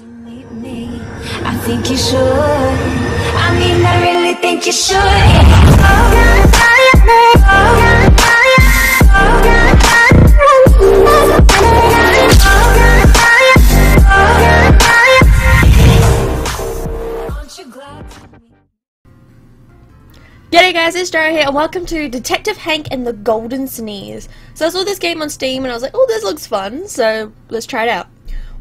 to G'day guys, it's Jara here and welcome to Detective Hank and the Golden Sneeze. So I saw this game on Steam and I was like, oh this looks fun, so let's try it out.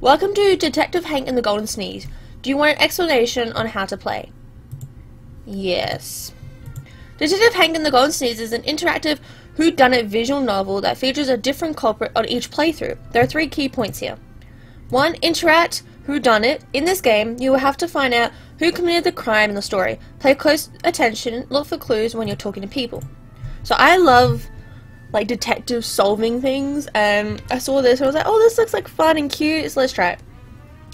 Welcome to Detective Hank and the Golden Sneeze. Do you want an explanation on how to play? Yes. Detective Hank and the Golden Sneeze is an interactive whodunit visual novel that features a different culprit on each playthrough. There are three key points here. One, interact whodunit. In this game, you will have to find out who committed the crime in the story. Pay close attention, look for clues when you're talking to people. So I love like detective solving things and I saw this and I was like, oh this looks like fun and cute, so let's try it.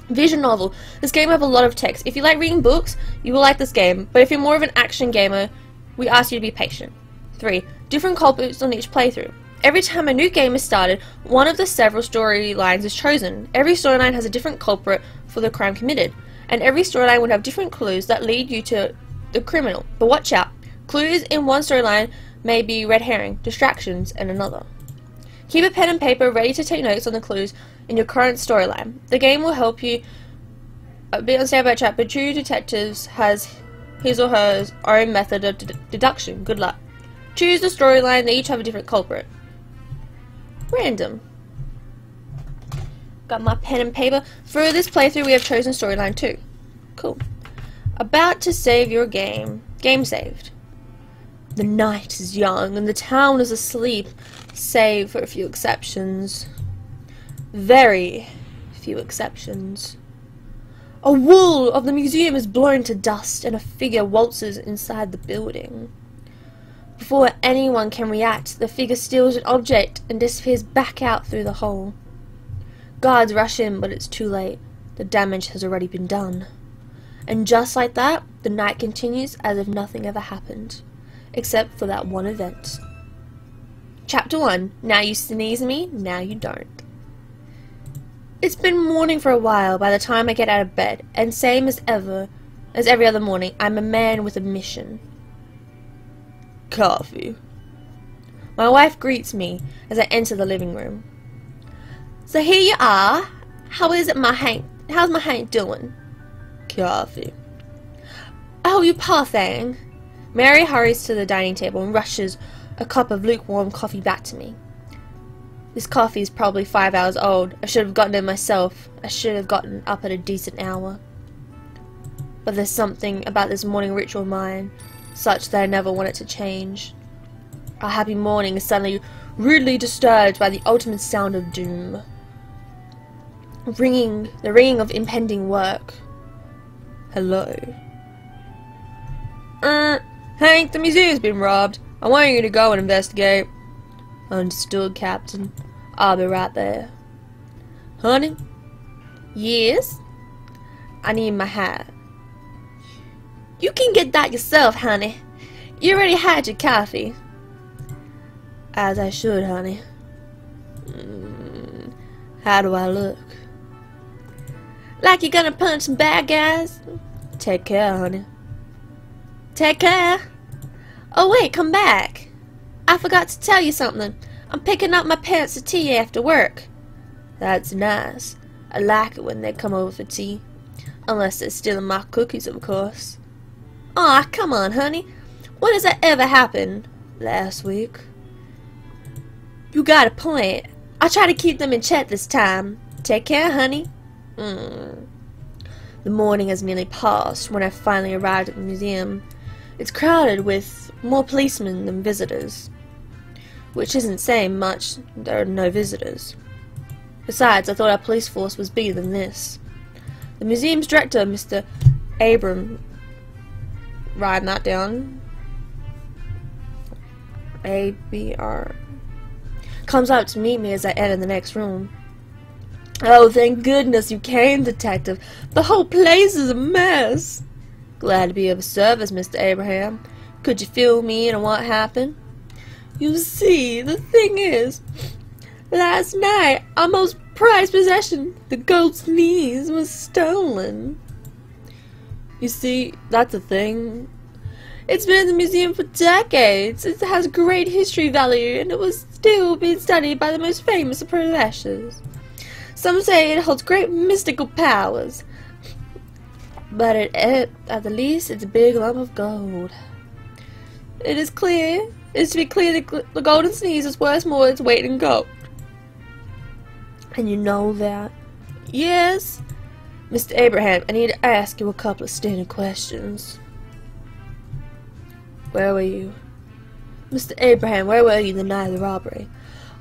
Vision novel. This game will have a lot of text. If you like reading books, you will like this game, but if you're more of an action gamer, we ask you to be patient. 3. Different culprits on each playthrough. Every time a new game is started, one of the several storylines is chosen. Every storyline has a different culprit for the crime committed, and every storyline would have different clues that lead you to the criminal. But watch out, clues in one storyline may be red herring, distractions and another. Keep a pen and paper ready to take notes on the clues in your current storyline. The game will help you uh, a bit on standby chat, but True Detectives has his or her own method of d- deduction. Good luck. Choose the storyline, they each have a different culprit. Random. Got my pen and paper. For this playthrough, we have chosen storyline 2. Cool. About to save your game. Game saved. The night is young and the town is asleep, save for a few exceptions. Very few exceptions. A wall of the museum is blown to dust and a figure waltzes inside the building. Before anyone can react, the figure steals an object and disappears back out through the hole. Guards rush in, but it's too late. The damage has already been done. And just like that, the night continues as if nothing ever happened, except for that one event. Chapter 1 Now you sneeze me, now you don't. It's been morning for a while by the time I get out of bed, and same as ever, as every other morning, I'm a man with a mission. Coffee. My wife greets me as I enter the living room. So here you are. How is it, my Hank? How's my Hank doing? Coffee. Oh, you poor thing. Mary hurries to the dining table and rushes a cup of lukewarm coffee back to me. This coffee is probably five hours old. I should have gotten it myself. I should have gotten up at a decent hour. But there's something about this morning ritual of mine, such that I never want it to change. Our happy morning is suddenly rudely disturbed by the ultimate sound of doom. Ringing, the ringing of impending work. Hello. Er, Hank, the museum's been robbed. I want you to go and investigate. Understood, Captain. I'll be right there. Honey? Yes? I need my hat. You can get that yourself, honey. You already had your coffee. As I should, honey. Mm, how do I look? Like you're gonna punch some bad guys? Take care, honey. Take care. Oh wait, come back. I forgot to tell you something. I'm picking up my parents for tea after work. That's nice. I like it when they come over for tea. Unless they're stealing my cookies, of course. Aw, come on, honey. When does that ever happen? Last week. You got a point. I'll try to keep them in check this time. Take care, honey. Mm. The morning has nearly passed when I finally arrived at the museum. It's crowded with more policemen than visitors. Which isn't saying much, there are no visitors. Besides, I thought our police force was bigger than this. The museum's director, Mr. Abram, writing that down. A B R comes out to meet me as I enter the next room. Oh, thank goodness you came, Detective. The whole place is a mess. Glad to be of service, Mr. Abraham. Could you fill me in on what happened? You see, the thing is, last night our most prized possession, the gold sneeze, was stolen. You see, that's a thing. It's been in the museum for decades. It has great history value, and it was still being studied by the most famous of professors. Some say it holds great mystical powers. But at, at, at the least, it's a big lump of gold. It is clear, it is to be clear that the golden sneeze is worth more its weight in gold. And you know that? Yes. Mr. Abraham, I need to ask you a couple of standard questions. Where were you? Mr. Abraham, where were you the night of the robbery?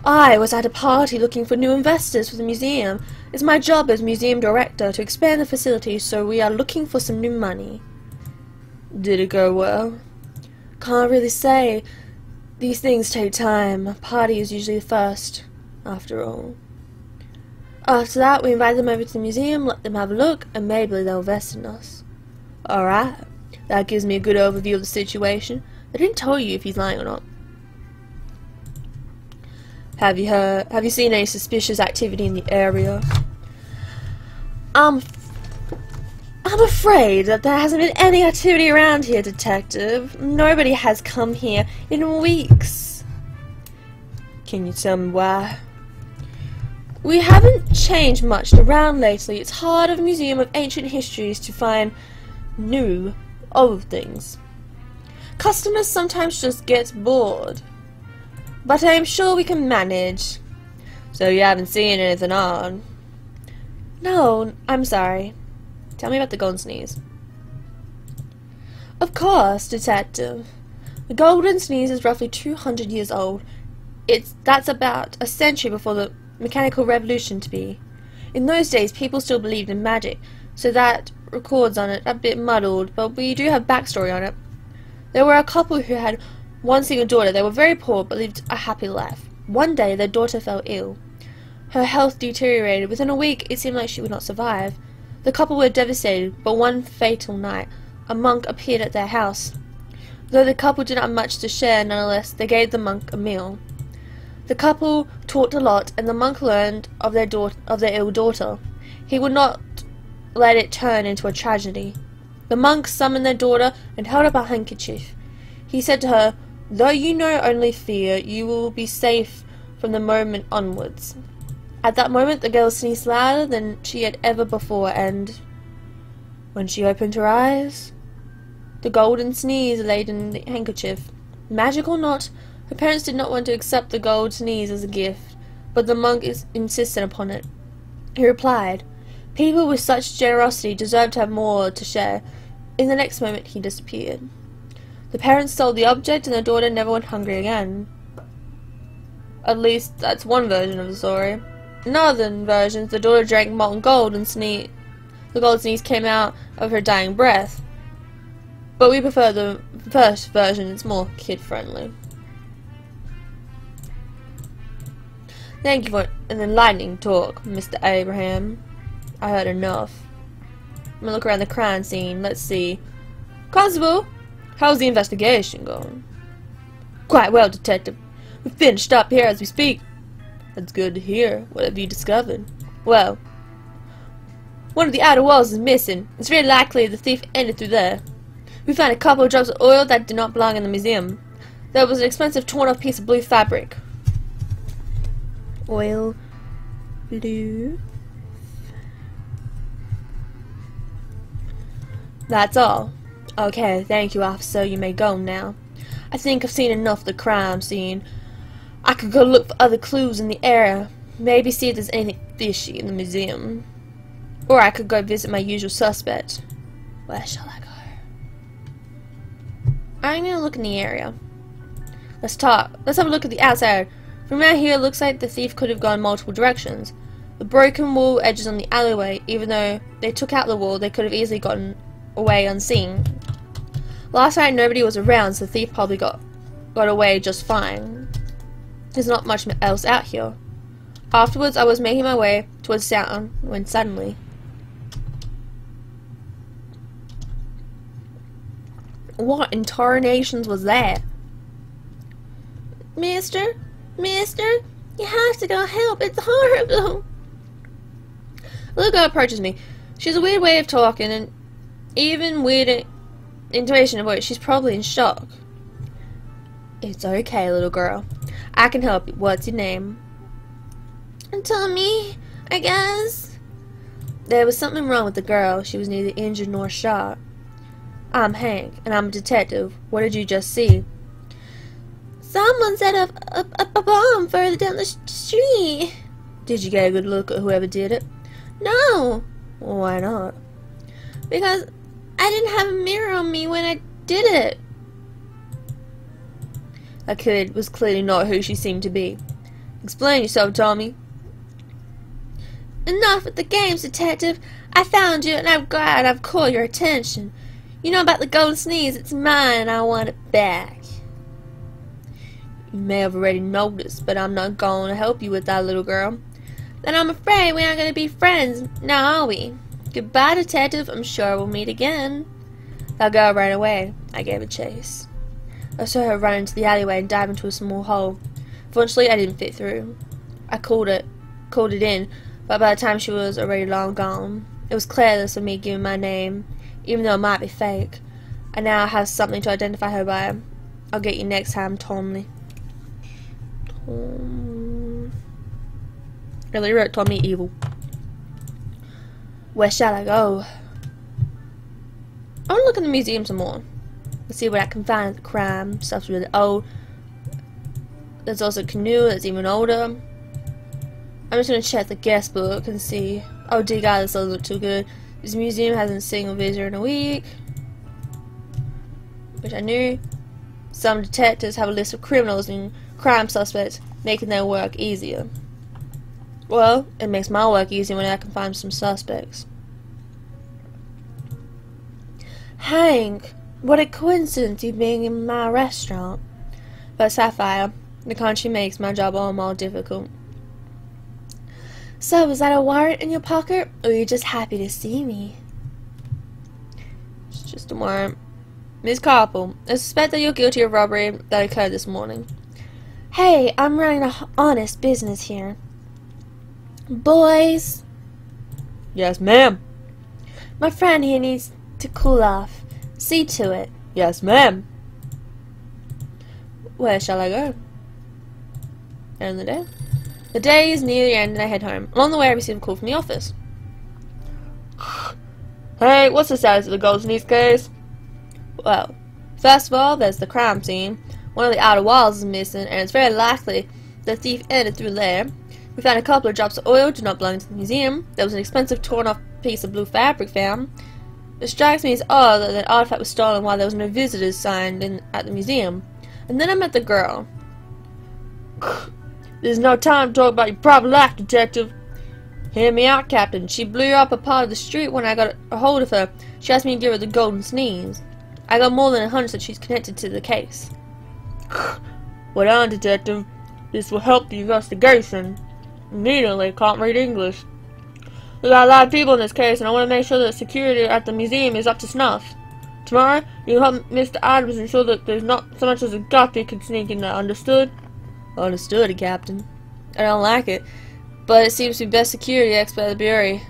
I was at a party looking for new investors for the museum. It's my job as museum director to expand the facility, so we are looking for some new money. Did it go well? Can't really say. These things take time. A party is usually the first, after all. After that, we invite them over to the museum, let them have a look, and maybe they'll invest in us. Alright. That gives me a good overview of the situation. I didn't tell you if he's lying or not. Have you heard? Have you seen any suspicious activity in the area? Um, I'm afraid that there hasn't been any activity around here, Detective. Nobody has come here in weeks. Can you tell me why? We haven't changed much around lately. It's hard of museum of ancient histories to find new old things. Customers sometimes just get bored. But I am sure we can manage. So you haven't seen anything on? No, I'm sorry. Tell me about the golden sneeze. Of course, detective. The golden sneeze is roughly 200 years old. It's that's about a century before the mechanical revolution to be. In those days, people still believed in magic, so that records on it are a bit muddled, but we do have backstory on it. There were a couple who had one single daughter. They were very poor but lived a happy life. One day, their daughter fell ill. Her health deteriorated. Within a week, it seemed like she would not survive. The couple were devastated, but one fatal night, a monk appeared at their house. Though the couple did not have much to share, nonetheless, they gave the monk a meal. The couple talked a lot, and the monk learned of their daughter, of their ill daughter. He would not let it turn into a tragedy. The monk summoned their daughter and held up a handkerchief. He said to her, Though you know only fear, you will be safe from the moment onwards. At that moment, the girl sneezed louder than she had ever before, and when she opened her eyes, the golden sneeze laid in the handkerchief. Magic or not, her parents did not want to accept the gold sneeze as a gift, but the monk insisted upon it. He replied, People with such generosity deserve to have more to share. In the next moment, he disappeared. The parents sold the object and the daughter never went hungry again. At least, that's one version of the story. In other versions, the daughter drank molten gold and sneezed. The gold sneeze came out of her dying breath. But we prefer the first version, it's more kid-friendly. Thank you for an enlightening talk, Mr. Abraham. I heard enough. I'm gonna look around the crime scene. Let's see. Constable, How's the investigation going? Quite well, Detective. We've finished up here as we speak. That's good to hear. What have you discovered? Well, one of the outer walls is missing. It's very likely the thief entered through there. We found a couple of drops of oil that did not belong in the museum. There was an expensive torn off piece of blue fabric. Oil, blue. That's all. Okay, thank you, officer. You may go now. I think I've seen enough of the crime scene. I could go look for other clues in the area. Maybe see if there's anything fishy in the museum. Or I could go visit my usual suspect. Where shall I go? I'm gonna look in the area. Let's talk. Let's have a look at the outside. From out here, it looks like the thief could have gone multiple directions. The broken wall edges on the alleyway, even though they took out the wall, they could have easily gotten away unseen. Last night nobody was around, so the thief probably got got away just fine. There's not much else out here. Afterwards, I was making my way towards town when suddenly... What in tarnations was that? Mister? Mister? You have to go help. It's horrible. A little girl approaches me. She has a weird way of talking and even weird intonation of voice. She's probably in shock. It's okay, little girl. I can help you. What's your name? Tommy, I guess. There was something wrong with the girl. She was neither injured nor shot. I'm Hank, and I'm a detective. What did you just see? Someone set up a, a, a bomb further down the street. Did you get a good look at whoever did it? No. Why not? Because I didn't have a mirror on me when I did it. That kid was clearly not who she seemed to be. Explain yourself, Tommy. Enough with the games, detective. I found you, and I'm glad I've called your attention. You know about the golden sneeze? It's mine, and I want it back. You may have already noticed, but I'm not going to help you with that little girl. Then I'm afraid we aren't going to be friends, now are we? Goodbye, detective. I'm sure we'll meet again. That girl ran away. I gave a chase. I saw her run into the alleyway and dive into a small hole. Fortunately, I didn't fit through. I called it, called it in, but by the time she was already long gone, it was careless of me giving my name, even though it might be fake. I now have something to identify her by. I'll get you next time, Tommy. Tom... Really wrote Tommy Evil. Where shall I go? I want to look in the museum some more. Let's see what I can find. The crime stuff's really old. There's also a canoe that's even older. I'm just gonna check the guest book and see. Oh dear God, this doesn't look too good. This museum hasn't seen a visitor in a week. Which I knew. Some detectives have a list of criminals and crime suspects, making their work easier. Well, it makes my work easy when I can find some suspects. Hank, what a coincidence you being in my restaurant. But Sapphire, the country makes my job all more difficult. So, is that a warrant in your pocket, or are you just happy to see me? It's just a warrant. Miss Carpel, I suspect that you're guilty of robbery that occurred this morning. Hey, I'm running an honest business here. Boys. Yes, ma'am. My friend here needs to cool off. See to it. Yes, ma'am. Where shall I go? End of the day. The day is near the end and I head home. Along the way I receive a call from the office. Hey, what's the status of the Golden Sneeze case? Well, first of all, there's the crime scene. One of the outer walls is missing, and it's very likely the thief entered through there. We found a couple of drops of oil, do not belong to the museum. There was an expensive torn off piece of blue fabric found. It strikes me as odd that the artifact was stolen while there was no visitors signed in at the museum. And then I met the girl. There's no time to talk about your private life, detective. Hear me out, Captain. She blew up a part of the street when I got a hold of her. She asked me to give her the golden sneeze. I got more than a hunch that she's connected to the case. well done, detective. This will help the investigation. Immediately, can't read English. Got a lot of people in this case, and I want to make sure that security at the museum is up to snuff. Tomorrow, you help Mr. Adams ensure that there's not so much as a guppy can sneak in there. Understood? Understood, Captain. I don't like it, but it seems to be best security expert at the Bureau.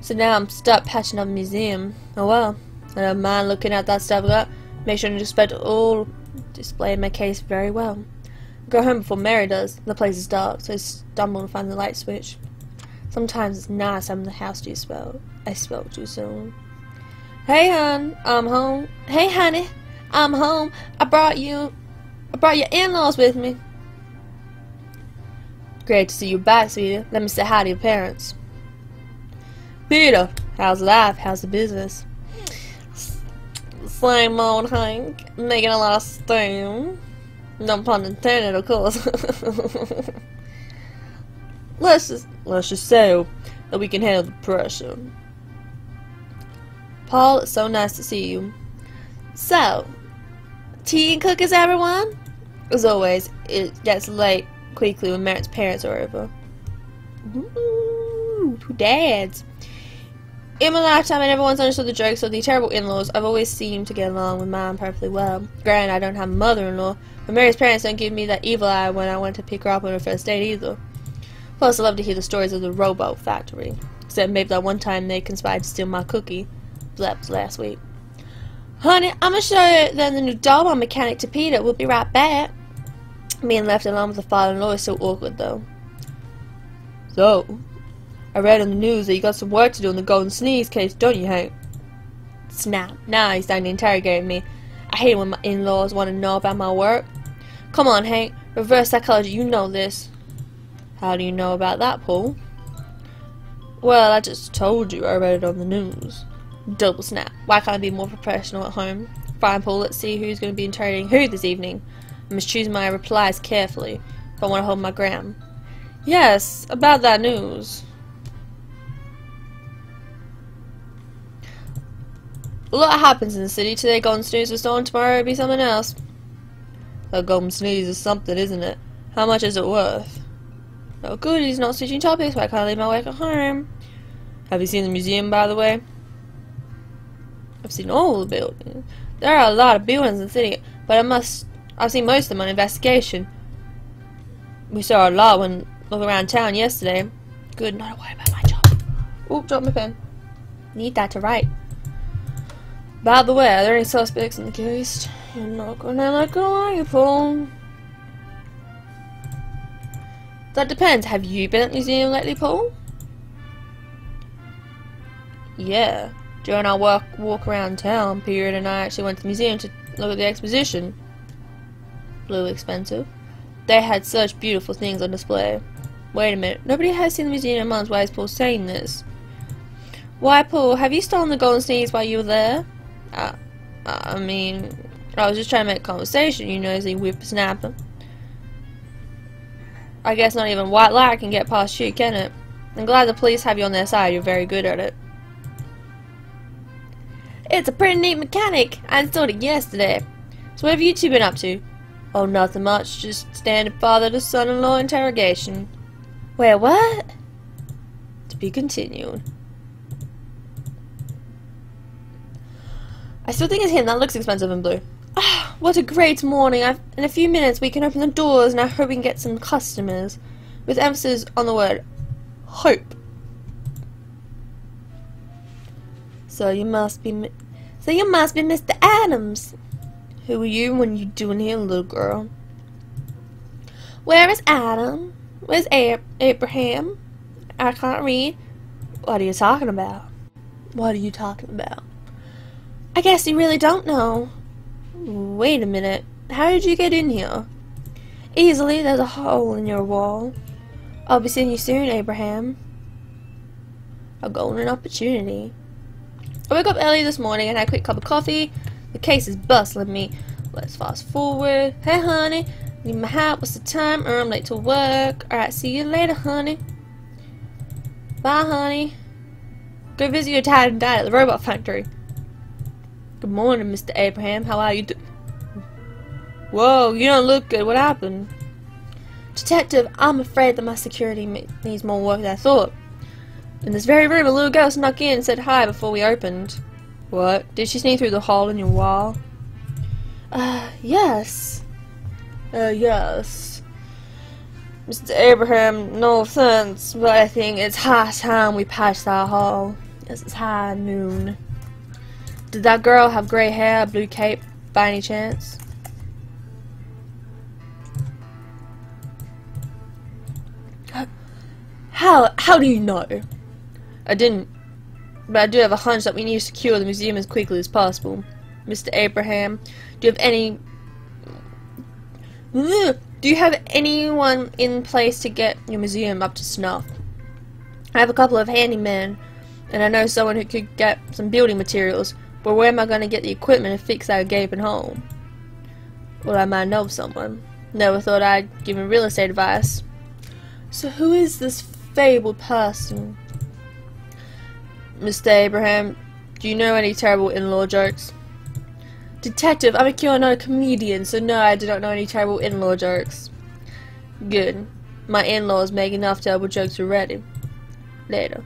So now I'm stuck patching up the museum. Oh well, I don't mind looking at that stuff up. Make sure to inspect all display in my case very well. Go home before Mary does. The place is dark, so I stumble and find the light switch. Sometimes it's nice having the house too spell. I spoke too soon. Hey, hon, I'm home. Hey, honey, I'm home. I brought you, I brought your in-laws with me. Great to see you back, sweetie. Let me say hi to your parents. Peter, how's life? How's the business? Same old Hank, making a lot of steam. No pun intended, of course. let's just let's just say that we can handle the pressure. Paul, it's so nice to see you. So, tea and cookies, everyone. As always, it gets late quickly when Mary's parents are over. Ooh, two dads. In my lifetime, I never once understood the jokes of the terrible in-laws. I've always seemed to get along with mine perfectly well. Granted, I don't have a mother-in-law, but Mary's parents don't give me that evil eye when I went to pick her up on her first date either. Plus, I love to hear the stories of the rowboat factory. Except maybe that one time they conspired to steal my cookie. That last week. Honey, I'm gonna show you then the new doll mechanic to Peter. We'll be right back. Being left alone with the father-in-law is so awkward, though. So, I read on the news that you got some work to do in the Golden Sneeze case, don't you, Hank? Snap. Now he's starting to interrogate me. I hate when my in-laws want to know about my work. Come on, Hank. Reverse psychology, you know this. How do you know about that, Paul? Well, I just told you I read it on the news. Double snap. Why can't I be more professional at home? Fine, Paul, let's see who's going to be interrogating who this evening. I must choose my replies carefully if I want to hold my ground. Yes, about that news. A lot happens in the city today. Golden Sneeze was stolen tomorrow. It'll be something else. The Golden Sneeze is something, isn't it? How much is it worth? No good, he's not switching topics. Why can't I leave my work at home? Have you seen the museum, by the way? I've seen all the buildings. There are a lot of buildings in the city, but I must. I've seen most of them on investigation. We saw a lot when looking around town yesterday. Good, not a worry about my job. Oop, drop my pen. Need that to write. By the way, are there any suspects in the case? You're not gonna are you, Paul? That depends. Have you been at the museum lately, Paul? Yeah. During our walk, walk around town period, and I actually went to the museum to look at the exposition. Blue expensive. They had such beautiful things on display. Wait a minute. Nobody has seen the museum in months. Why is Paul saying this? Why, Paul, have you stolen the golden sneeze while you were there? Uh, I mean, I was just trying to make conversation, you know, as nosy whippersnapper. I guess not even white light can get past you, can it? I'm glad the police have you on their side, you're very good at it. It's a pretty neat mechanic. I installed it yesterday. So what have you two been up to? Oh, nothing much. Just standard father to son-in-law interrogation. Wait, what? To be continued. I still think it's him. That looks expensive in blue. Ah, what a great morning. I've, in a few minutes we can open the doors and I hope we can get some customers. With emphasis on the word hope. So you must be So you must be Mr. Adams. Who are you when you doing here, little girl? Where is Adam? Where's Ab Abraham? I can't read. What are you talking about? What are you talking about? I guess you really don't know. Wait a minute. How did you get in here? Easily, there's a hole in your wall. I'll be seeing you soon, Abraham. A golden opportunity. I woke up early this morning and had a quick cup of coffee. The case is bustling me. Let's fast forward. Hey, honey. Need my hat. What's the time? Or I'm late to work. Alright, see you later, honey. Bye, honey. Go visit your dad and dad at the robot factory. Good morning, Mr. Abraham. How are you Whoa, you don't look good. What happened? Detective, I'm afraid that my security needs more work than I thought. In this very room, a little girl snuck in and said hi before we opened. What? Did she sneak through the hole in your wall? Uh, yes. Uh, yes. Mr. Abraham, no offense, but I think it's high time we patched that hole. Yes, it's high noon. Did that girl have grey hair, blue cape, by any chance? How, how do you know? I didn't, but I do have a hunch that we need to secure the museum as quickly as possible. Mr. Abraham, do you have any... Do you have anyone in place to get your museum up to snuff? I have a couple of handymen, and I know someone who could get some building materials, but where am I going to get the equipment to fix that gaping hole? Well, I might know someone. Never thought I'd give him real estate advice. So who is this fabled person? Mr. Abraham, do you know any terrible in-law jokes? Detective, I'm a cure, not a comedian, so no, I do not know any terrible in-law jokes. Good. My in-laws make enough terrible jokes already. Later.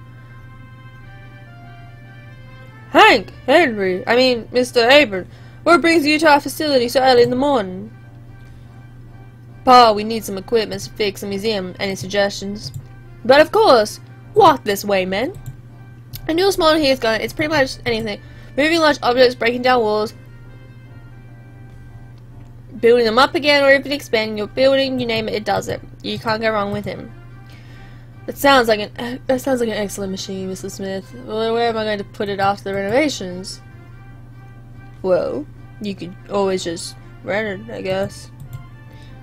Hank! Henry! I mean, Mr. Abram, what brings you to our facility so early in the morning? Paul, we need some equipment to fix the museum. Any suggestions? But of course! Walk this way, men. A new small here is going. It's pretty much anything. Moving large objects, breaking down walls, building them up again, or even expanding your building. You name it, it does it. You can't go wrong with him. That sounds like an that sounds like an excellent machine, Mr. Smith. Well, where am I going to put it after the renovations? Well, you could always just rent it, I guess.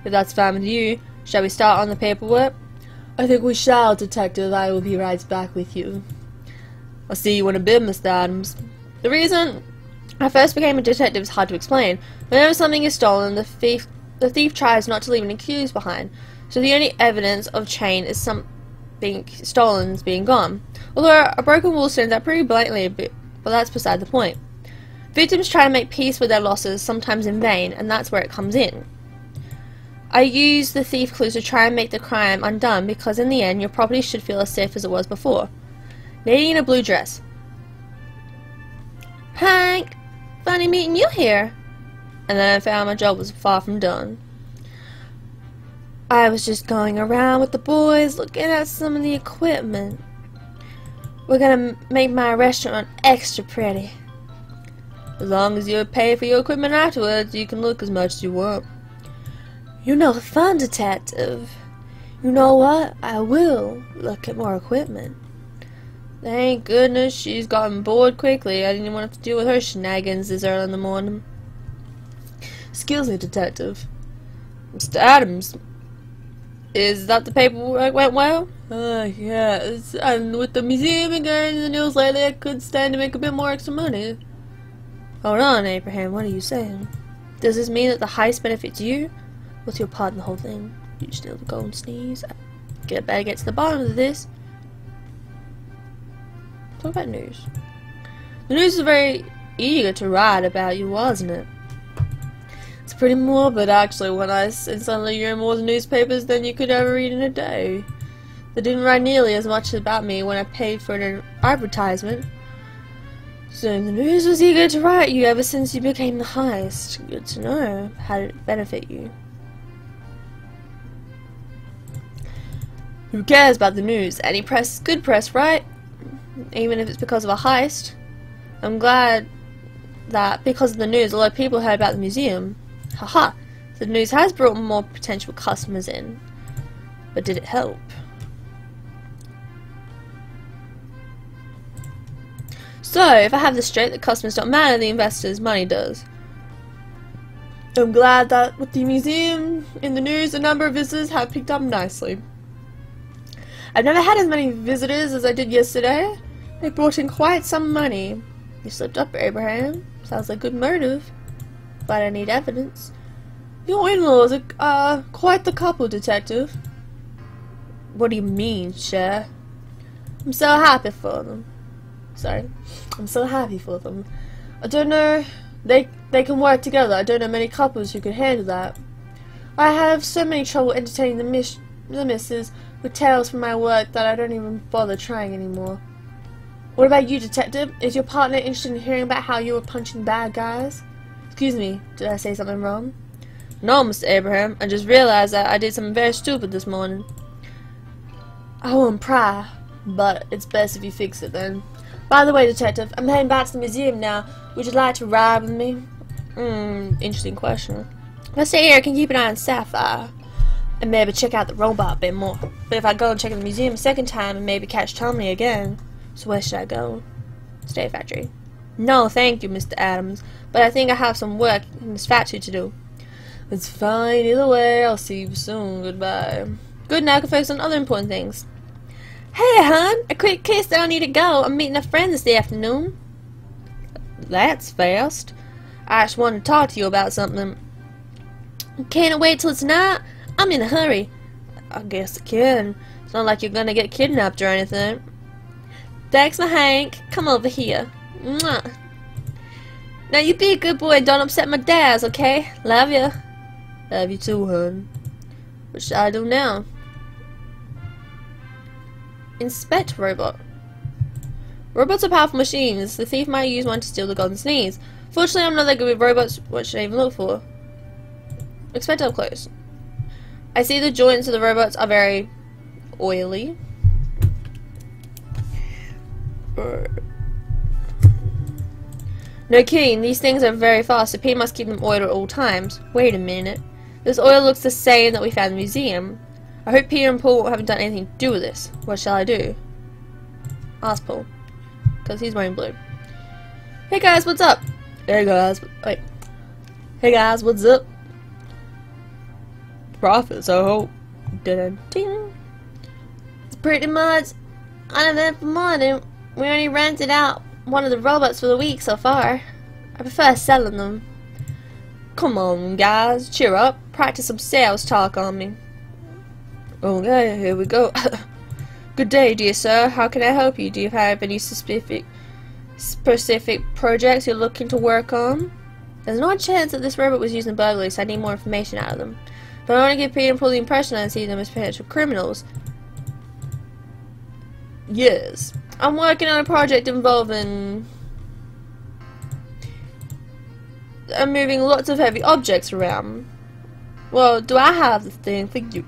If that's fine with you, shall we start on the paperwork? I think we shall, Detective. I will be right back with you. I'll see you in a bit, Mr. Adams. The reason I first became a detective is hard to explain. Whenever something is stolen, the thief the thief tries not to leave an accused behind. So the only evidence of chain is something stolen being gone. Although a broken wall stands out pretty blatantly, but, but that's beside the point. Victims try to make peace with their losses, sometimes in vain, and that's where it comes in. I use the thief clues to try and make the crime undone because in the end your property should feel as safe as it was before. Lady in a blue dress. Hank! Funny meeting you here. And then I found my job was far from done. I was just going around with the boys looking at some of the equipment. We're gonna make my restaurant extra pretty. As long as you pay for your equipment afterwards, you can look as much as you want. You know the fun detective. You know what? I will look at more equipment. Thank goodness she's gotten bored quickly. I didn't want to deal with her shenanigans this early in the morning. Excuse me, detective. Mr. Adams. Is that the paperwork went well? Uh, yes. And with the museum and in the news lately, I could stand to make a bit more extra money. Hold on, Abraham. What are you saying? Does this mean that the heist benefits you? What's your part in the whole thing? You steal the golden sneeze? Get better get to the bottom of this. Talk about news. The news is very eager to write about you, wasn't it? It's pretty morbid, actually, when I suddenly you're in more newspapers than you could ever read in a day. They didn't write nearly as much about me when I paid for an advertisement. So the news was eager to write you ever since you became the heist. Good to know. How did it benefit you? Who cares about the news? Any press is good press, right? Even if it's because of a heist. I'm glad that because of the news, a lot of people heard about the museum. Haha, the news has brought more potential customers in. But did it help? So, if I have this straight, the customers don't matter, the investors' money does. I'm glad that with the museum in the news, a number of visitors have picked up nicely. I've never had as many visitors as I did yesterday. They brought in quite some money. You slipped up, Abraham. Sounds like good motive. But I need evidence. Your in-laws are uh, quite the couple, Detective. What do you mean, Cher? I'm so happy for them. Sorry. I'm so happy for them. I don't know... They, they can work together. I don't know many couples who could handle that. I have so many trouble entertaining the, miss, the missus with tales from my work that I don't even bother trying anymore. What about you, detective? Is your partner interested in hearing about how you were punching bad guys? Excuse me, did I say something wrong? No, Mr. Abraham. I just realized that I did something very stupid this morning. I won't pry, but it's best if you fix it then. By the way, detective, I'm heading back to the museum now. Would you like to ride with me? Hmm, interesting question. Let's stay here. I can keep an eye on Sapphire and maybe check out the robot a bit more. But if I go and check the museum a second time and maybe catch Tommy again, so where should I go? State factory. No, thank you, Mr. Adams, but I think I have some work in this factory to do. It's fine, either way, I'll see you soon, goodbye. Good, now I can focus on other important things. Hey, hon, a quick kiss, I need to go. I'm meeting a friend this afternoon. That's fast. I just wanted to talk to you about something. Can't wait till tonight. I'm in a hurry. I guess I can. It's not like you're gonna get kidnapped or anything. Thanks, my Hank. Come over here. Mwah. Now you be a good boy and don't upset my dads, okay? Love you. Love you too, hun. What should I do now? Inspect robot. Robots are powerful machines. The thief might use one to steal the golden sneeze. Fortunately, I'm not that good with robots. What should I even look for? Expect up close. I see the joints of the robots are very oily. No kidding, these things are very fast, so Pete must keep them oiled at all times. Wait a minute. This oil looks the same that we found in the museum. I hope Peter and Paul haven't done anything to do with this. What shall I do? Ask Paul. Because he's wearing blue. Hey guys, what's up? Hey guys, wait. Hey guys, what's up? Profits, I hope. Dun -dun. It's pretty much uneventful morning. We only rented out one of the robots for the week so far. I prefer selling them. Come on, guys, cheer up. Practice some sales talk on me. Okay, here we go. Good day, dear sir. How can I help you? Do you have any specific specific projects you're looking to work on? There's no chance that this robot was used in burglary, so I need more information out of them. But I want to give Paul the impression I see them as potential criminals. Yes. I'm working on a project involving... I'm moving lots of heavy objects around. Well, do I have the thing for you?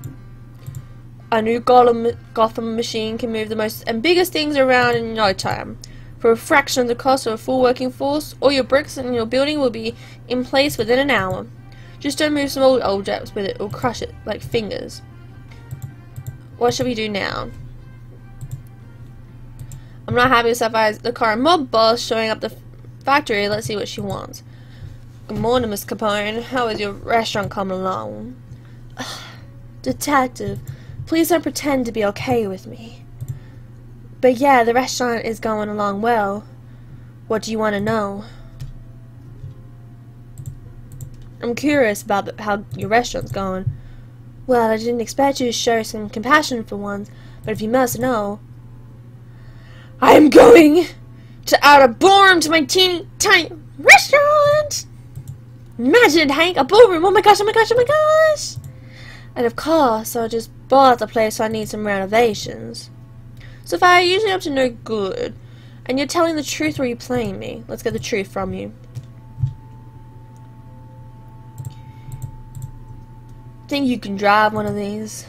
A new Gotham, Gotham machine can move the most and biggest things around in no time. For a fraction of the cost of a full working force, all your bricks in your building will be in place within an hour. Just don't move small objects with it or crush it like fingers. What should we do now? I'm not happy with Sapphire's the car mob boss showing up the factory. Let's see what she wants. Good morning, Miss Capone. How is your restaurant coming along? Detective, please don't pretend to be okay with me. But yeah, the restaurant is going along well. What do you want to know? I'm curious about the, how your restaurant's going. Well, I didn't expect you to show some compassion for once, but if you must know, I am going to add a ballroom to my teeny tiny restaurant. Imagine, Hank, a ballroom. Oh my gosh, oh my gosh, oh my gosh. And of course, I just bought the place, so I need some renovations. So far, you're usually up to no good, and you're telling the truth or are you playing me? Let's get the truth from you. Think you can drive one of these?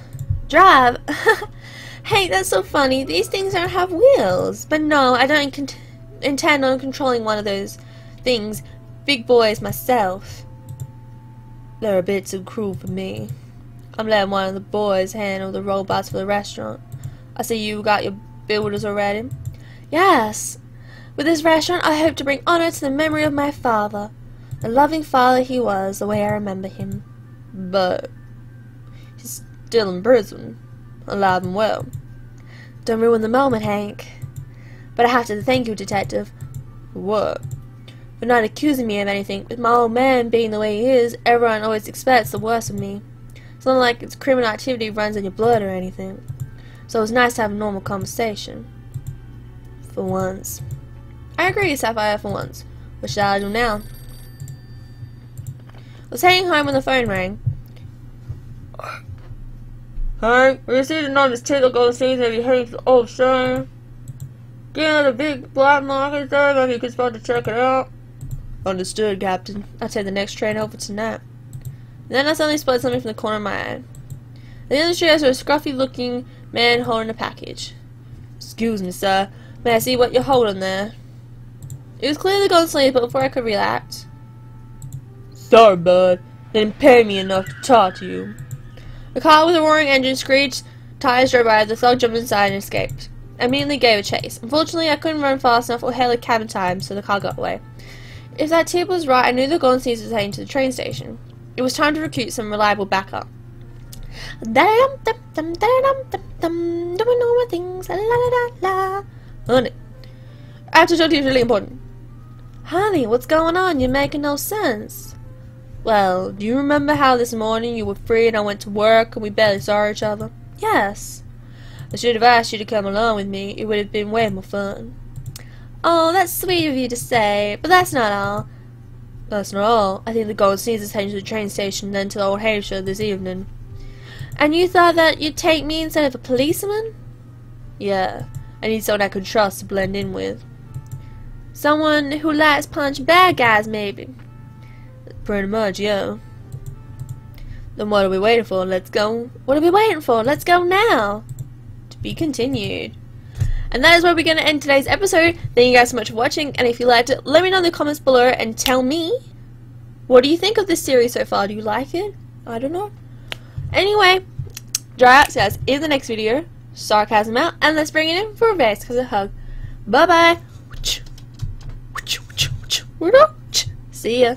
Drive? hey, that's so funny. These things don't have wheels. But no, I don't intend on controlling one of those things. Big boys myself. They're a bit too cruel for me. I'm letting one of the boys handle the robots for the restaurant. I see you got your builders already. Yes. With this restaurant, I hope to bring honor to the memory of my father. A loving father he was, the way I remember him. But he's still in prison, alive and well. Don't ruin the moment, Hank. But I have to thank you, Detective. What? For not accusing me of anything. With my old man being the way he is, everyone always expects the worst of me. It's not like it's criminal activity runs in your blood or anything. So it's nice to have a normal conversation. For once. I agree, Sapphire, for once. What shall I do now? I was heading home when the phone rang. Hey, we received a notice to go see if you heading to the old show. Yeah, the big black market there, maybe you could start to check it out. Understood, Captain. I'll take the next train over tonight. then I suddenly spotted something from the corner of my eye. The other street, I a scruffy looking man holding a package. Excuse me, sir. May I see what you're holding there? It was clearly gone sleep, but before I could relax. Sorry, bud. They didn't pay me enough to talk to you. The car with a roaring engine screeched, tires drove by, the thug jumped inside and escaped. I immediately gave a chase. Unfortunately, I couldn't run fast enough or hail a cab in time, so the car got away. If that tip was right, I knew the Golden Sneeze was heading to the train station. It was time to recruit some reliable backup. Doing normal things, la la la la. I have to talk to you. It's really important. Honey, what's going on? You're making no sense. Well, do you remember how this morning you were free and I went to work and we barely saw each other? Yes. I should have asked you to come along with me. It would have been way more fun. Oh, that's sweet of you to say, but that's not all. That's not all. I think the Sneeze is heading to the train station then to the Old Show this evening. And you thought that you'd take me instead of a policeman? Yeah, I need someone I can trust to blend in with. Someone who likes punch bad guys, maybe. Pretty much, yeah. Then what are we waiting for? Let's go. What are we waiting for? Let's go now. To be continued. And that is where we're going to end today's episode. Thank you guys so much for watching, and if you liked it, let me know in the comments below and tell me what do you think of this series so far. Do you like it? I don't know. Anyway, dry out guys in the next video. Sarcasm out, and let's bring it in for a vase because a hug. Bye bye. See ya.